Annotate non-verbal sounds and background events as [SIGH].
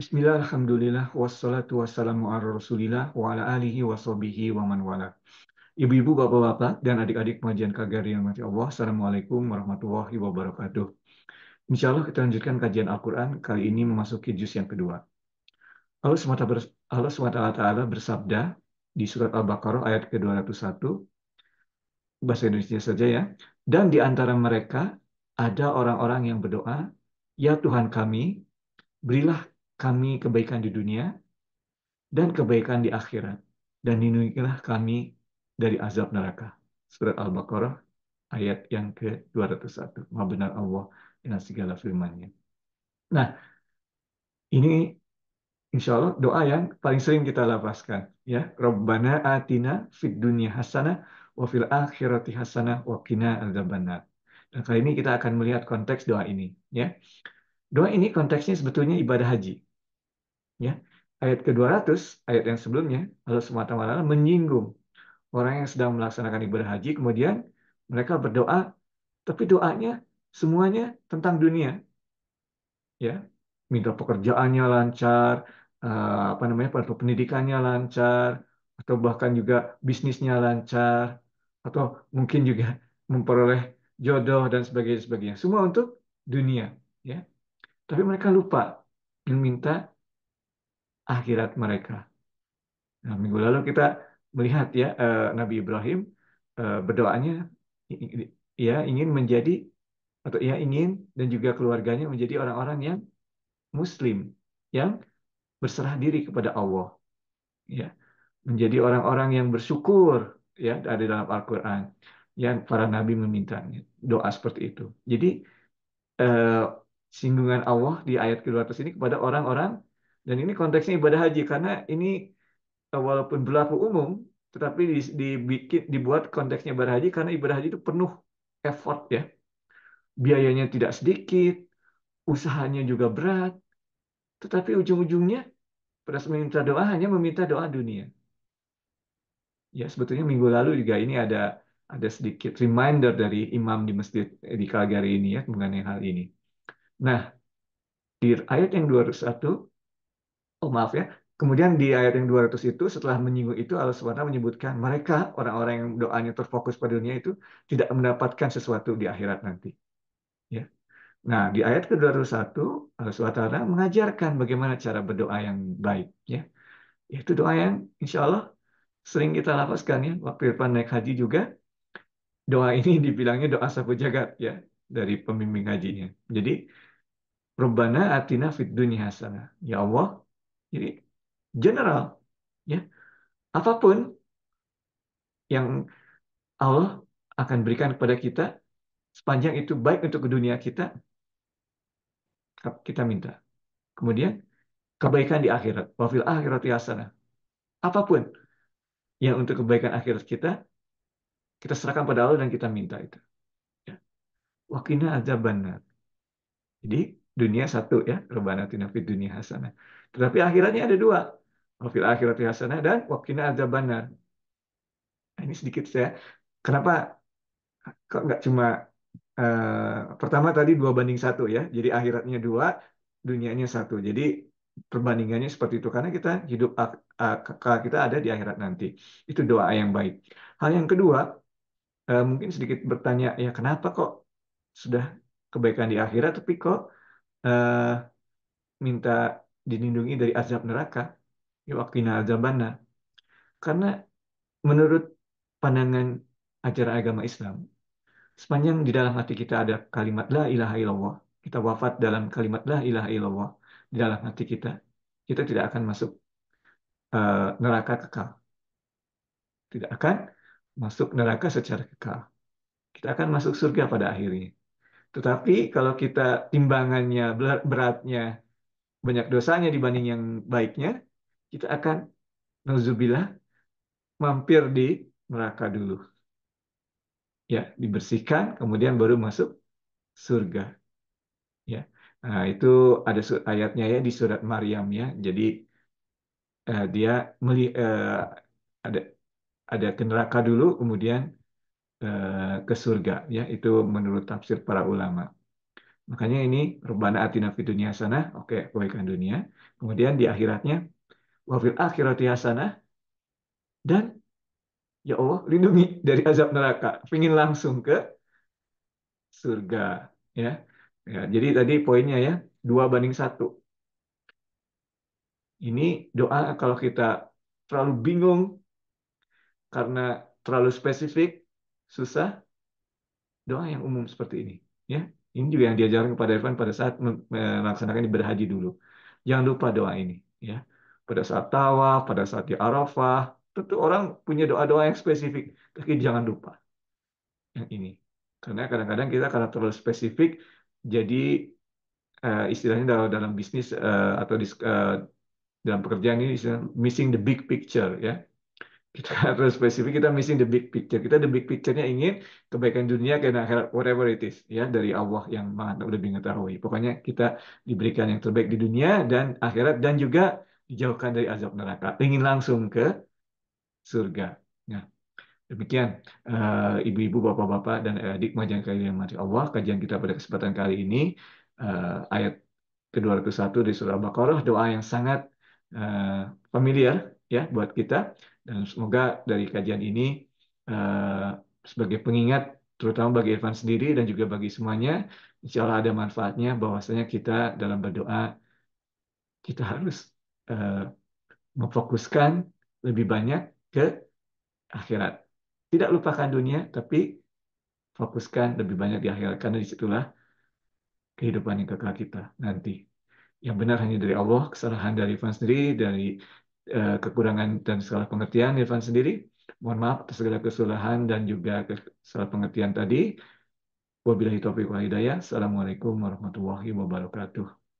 Bismillah, Alhamdulillah, wassalatu wassalamu ala rasulillah, wa ala alihi wa sahbihi wa man wala. Ibu-ibu, bapak-bapak, dan adik-adik pengajian kagari yang mati Allah, Assalamualaikum warahmatullahi wabarakatuh. Insya Allah kita lanjutkan kajian Al-Quran, kali ini memasuki juz yang kedua. Allah SWT bersabda di surat Al-Baqarah ayat ke-201, bahasa Indonesia saja ya, dan di antara mereka ada orang-orang yang berdoa, Ya Tuhan kami, berilah kami kebaikan di dunia dan kebaikan di akhirat. Dan lindungilah kami dari azab neraka. Surat Al-Baqarah ayat yang ke-201. Maha benar Allah dengan segala firman-Nya. Nah, ini insya Allah doa yang paling sering kita lapaskan. Ya, Rabbana atina fid dunya hasanah wa fil akhirati hasanah wa qina adzabannar. Dan kali ini kita akan melihat konteks doa ini. Ya, Doa ini konteksnya sebetulnya ibadah haji. Ya, ayat ke-200, ayat yang sebelumnya, Allah SWT menyinggung orang yang sedang melaksanakan ibadah haji, kemudian mereka berdoa, tapi doanya semuanya tentang dunia. Ya, minta pekerjaannya lancar, eh, apa namanya, pendidikannya lancar, atau bahkan juga bisnisnya lancar, atau mungkin juga memperoleh jodoh dan sebagainya, sebagainya. Semua untuk dunia. Ya, tapi mereka lupa meminta akhirat mereka. Nah, minggu lalu kita melihat ya eh, Nabi Ibrahim eh, berdoanya ya ingin menjadi atau ya ingin dan juga keluarganya menjadi orang-orang yang muslim yang berserah diri kepada Allah ya menjadi orang-orang yang bersyukur ya ada dalam Al-Qur'an yang para nabi memintanya doa seperti itu. Jadi eh, singgungan Allah di ayat ke-200 ini kepada orang-orang dan ini konteksnya ibadah haji karena ini eh, walaupun berlaku umum, tetapi dibikin dibuat konteksnya ibadah haji karena ibadah haji itu penuh effort ya. Biayanya tidak sedikit, usahanya juga berat, tetapi ujung-ujungnya pada meminta doa hanya meminta doa dunia. Ya sebetulnya minggu lalu juga ini ada ada sedikit reminder dari imam di masjid di Calgary ini ya mengenai hal ini. Nah, di ayat yang 201 Oh maaf ya. Kemudian di ayat yang 200 itu setelah menyinggung itu Allah SWT menyebutkan mereka orang-orang yang doanya terfokus pada dunia itu tidak mendapatkan sesuatu di akhirat nanti. Ya. Nah, di ayat ke-201 Allah SWT mengajarkan bagaimana cara berdoa yang baik ya. Itu doa yang insya Allah sering kita lapaskan ya. Waktu Irfan naik haji juga doa ini [LAUGHS] dibilangnya doa sapu jagat ya dari pembimbing hajinya. Jadi Rabbana atina fid dunya hasanah. Ya Allah, jadi general, ya apa pun yang Allah akan berikan kepada kita sepanjang itu baik untuk dunia kita, kita minta. Kemudian kebaikan di akhirat, wafil akhirat hasanah. Apa pun yang untuk kebaikan akhirat kita, kita serahkan pada Allah dan kita minta itu. Ya. Wakina azabannar. Jadi dunia satu ya, Rabbana atina dunia hasanah. Tetapi akhiratnya ada dua. Wafil akhirat hasanah dan wakina benar. Nah, ini sedikit saya. Kenapa kok nggak cuma uh, pertama tadi dua banding satu ya. Jadi akhiratnya dua, dunianya satu. Jadi perbandingannya seperti itu karena kita hidup uh, kita ada di akhirat nanti. Itu doa yang baik. Hal yang kedua, uh, mungkin sedikit bertanya ya kenapa kok sudah kebaikan di akhirat tapi kok uh, minta dilindungi dari azab neraka wakina azabana karena menurut pandangan ajaran agama Islam sepanjang di dalam hati kita ada kalimat la ilaha illallah kita wafat dalam kalimat la ilaha illallah di dalam hati kita kita tidak akan masuk uh, neraka kekal. Tidak akan masuk neraka secara kekal. Kita akan masuk surga pada akhirnya tetapi kalau kita timbangannya beratnya banyak dosanya dibanding yang baiknya, kita akan nauzubillah mampir di neraka dulu. Ya, dibersihkan kemudian baru masuk surga. Ya. Nah, itu ada ayatnya ya di surat Maryam ya. Jadi eh, dia meli eh, ada ada ke neraka dulu kemudian ke surga ya. Itu menurut tafsir para ulama. Makanya ini Rabbana atina fid dunya hasanah, oke, kebaikan dunia. Kemudian di akhiratnya wa fil akhirati hasanah dan ya Allah lindungi dari azab neraka. Pingin langsung ke surga, ya. Ya, jadi tadi poinnya ya, dua banding satu. Ini doa kalau kita terlalu bingung karena terlalu spesifik, susah, doa yang umum seperti ini. Ya, ini juga yang diajarkan kepada Irfan pada saat melaksanakan ibadah haji dulu. Jangan lupa doa ini. Ya, pada saat tawaf, pada saat di Arafah, tentu orang punya doa-doa yang spesifik, tapi jangan lupa yang ini. Karena kadang-kadang kita karena terlalu spesifik, jadi uh, istilahnya dalam, dalam bisnis uh, atau di, uh, dalam pekerjaan ini missing the big picture ya kita harus spesifik kita missing the big picture. Kita the big picture-nya ingin kebaikan dunia ke akhirat whatever it is ya dari Allah yang maha lebih mengetahui. Pokoknya kita diberikan yang terbaik di dunia dan akhirat dan juga dijauhkan dari azab neraka. Ingin langsung ke surga. Nah demikian. Uh, ibu-ibu bapak-bapak dan adik majan kalian mati. Allah kajian kita pada kesempatan kali ini uh, ayat ke-201 di surah Al-Baqarah doa yang sangat uh, familiar ya buat kita dan semoga dari kajian ini uh, sebagai pengingat terutama bagi Irfan sendiri dan juga bagi semuanya, insya Allah ada manfaatnya bahwasanya kita dalam berdoa kita harus uh, memfokuskan lebih banyak ke akhirat. Tidak lupakan dunia, tapi fokuskan lebih banyak di akhirat karena di situlah kehidupan yang kekal kita nanti. Yang benar hanya dari Allah, kesalahan dari Irfan sendiri, dari Eh, kekurangan dan salah pengertian Irfan sendiri. Mohon maaf atas segala kesalahan dan juga salah pengertian tadi. Wabillahi taufiq wa hidayah. Assalamualaikum warahmatullahi wabarakatuh.